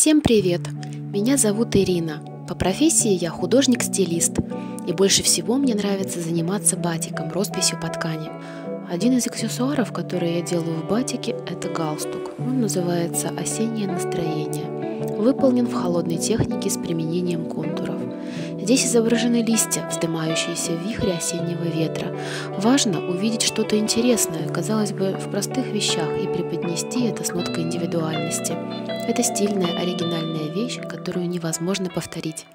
Всем привет! Меня зовут Ирина. По профессии я художник-стилист. И больше всего мне нравится заниматься батиком, росписью по ткани. Один из аксессуаров, которые я делаю в батике, это галстук. Он называется «Осеннее настроение». Выполнен в холодной технике с применением контуров. Здесь изображены листья, вздымающиеся в вихре осеннего ветра. Важно увидеть что-то интересное, казалось бы, в простых вещах и преподнести это с ноткой индивидуальности. Это стильная, оригинальная вещь, которую невозможно повторить.